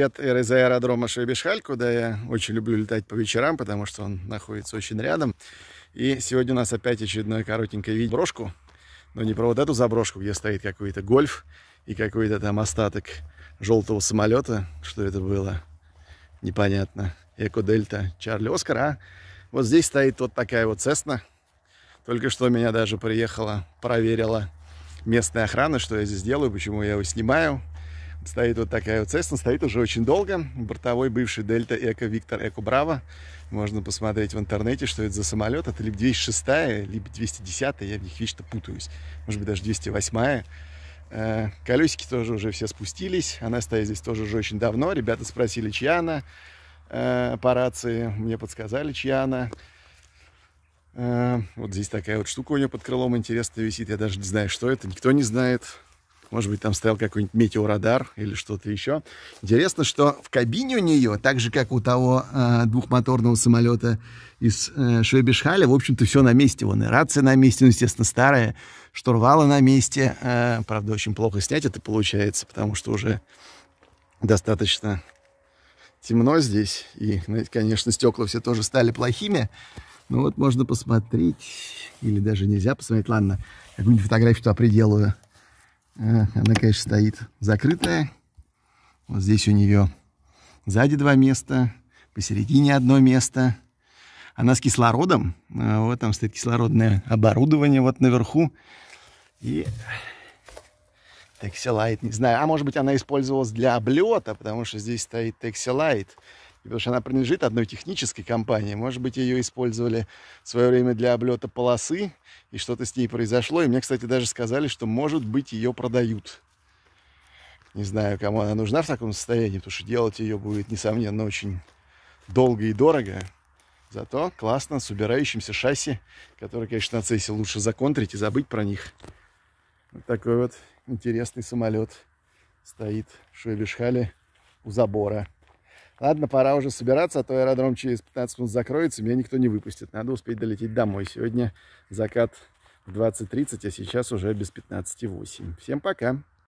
Это из аэродрома Шебешхаль, куда я очень люблю летать по вечерам, потому что он находится очень рядом. И сегодня у нас опять очередное коротенькое видео. Брошку, но не про вот эту заброшку, где стоит какой-то гольф и какой-то там остаток желтого самолета. Что это было? Непонятно. Эко Дельта Чарли Оскар, а? Вот здесь стоит вот такая вот Цесна. Только что меня даже приехала, проверила местная охрана, что я здесь делаю, почему я его снимаю. Стоит вот такая вот Cessna, стоит уже очень долго. Бортовой бывший Дельта Эко Виктор Эко Браво. Можно посмотреть в интернете, что это за самолет. Это либо 206, либо 210, я в них вечно путаюсь. Может быть, даже 208. Э, колесики тоже уже все спустились. Она стоит здесь тоже уже очень давно. Ребята спросили, чья она э, по рации. Мне подсказали, чья она. Э, вот здесь такая вот штука у нее под крылом интересная висит. Я даже не знаю, что это. Никто не знает. Может быть, там стоял какой-нибудь метеорадар или что-то еще. Интересно, что в кабине у нее, так же, как у того э, двухмоторного самолета из э, Швебишхаля, в общем-то, все на месте. Вон и рация на месте, ну, естественно, старая, штурвалы на месте. Э, правда, очень плохо снять это получается, потому что уже достаточно темно здесь. И, конечно, стекла все тоже стали плохими. Ну вот можно посмотреть, или даже нельзя посмотреть. Ладно, какую-нибудь фотографию туда приделаю. Она, конечно, стоит закрытая. Вот здесь у нее сзади два места, посередине одно место. Она с кислородом. А вот там стоит кислородное оборудование вот наверху. И Texilite, не знаю. А может быть она использовалась для облета, потому что здесь стоит Texilite потому что она принадлежит одной технической компании. Может быть, ее использовали в свое время для облета полосы, и что-то с ней произошло. И мне, кстати, даже сказали, что, может быть, ее продают. Не знаю, кому она нужна в таком состоянии, потому что делать ее будет, несомненно, очень долго и дорого. Зато классно с убирающимся шасси, который, конечно, на цессе лучше законтрить и забыть про них. Вот такой вот интересный самолет стоит в Шойбешхале у забора. Ладно, пора уже собираться, а то аэродром через 15 минут закроется, меня никто не выпустит. Надо успеть долететь домой. Сегодня закат в 20.30, а сейчас уже без 15.08. Всем пока!